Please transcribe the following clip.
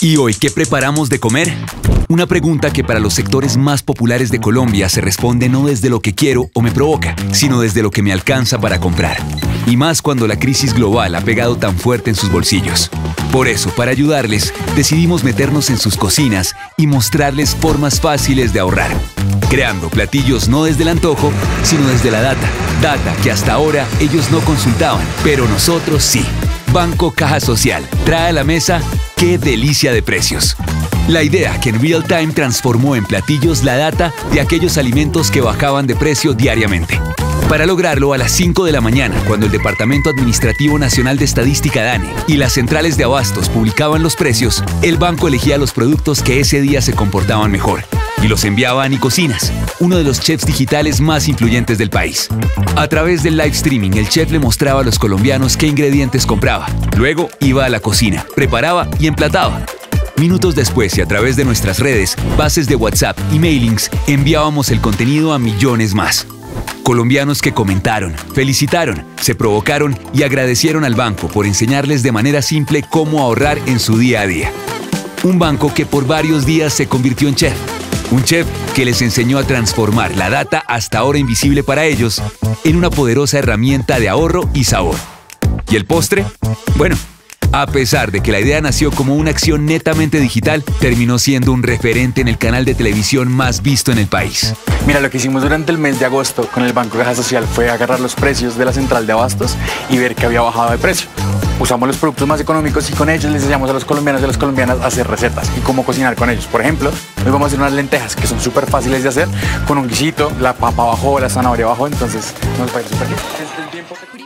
¿Y hoy qué preparamos de comer? Una pregunta que para los sectores más populares de Colombia se responde no desde lo que quiero o me provoca, sino desde lo que me alcanza para comprar. Y más cuando la crisis global ha pegado tan fuerte en sus bolsillos. Por eso, para ayudarles, decidimos meternos en sus cocinas y mostrarles formas fáciles de ahorrar. Creando platillos no desde el antojo, sino desde la data. Data que hasta ahora ellos no consultaban, pero nosotros sí. Banco Caja Social trae a la mesa qué delicia de precios. La idea que en real time transformó en platillos la data de aquellos alimentos que bajaban de precio diariamente. Para lograrlo, a las 5 de la mañana, cuando el Departamento Administrativo Nacional de Estadística DANE y las centrales de abastos publicaban los precios, el banco elegía los productos que ese día se comportaban mejor y los enviaba a Nicocinas, uno de los chefs digitales más influyentes del país. A través del live streaming, el chef le mostraba a los colombianos qué ingredientes compraba. Luego iba a la cocina, preparaba y emplataba. Minutos después y a través de nuestras redes, bases de WhatsApp y mailings, enviábamos el contenido a millones más. Colombianos que comentaron, felicitaron, se provocaron y agradecieron al banco por enseñarles de manera simple cómo ahorrar en su día a día. Un banco que por varios días se convirtió en chef un chef que les enseñó a transformar la data hasta ahora invisible para ellos en una poderosa herramienta de ahorro y sabor. ¿Y el postre? Bueno, a pesar de que la idea nació como una acción netamente digital, terminó siendo un referente en el canal de televisión más visto en el país. Mira, lo que hicimos durante el mes de agosto con el Banco Caja Social fue agarrar los precios de la central de abastos y ver que había bajado de precio. Usamos los productos más económicos y con ellos les enseñamos a los colombianos y a las colombianas a hacer recetas y cómo cocinar con ellos. Por ejemplo, hoy vamos a hacer unas lentejas que son súper fáciles de hacer con un guisito, la papa abajo, la zanahoria abajo, entonces nos va a ir bien.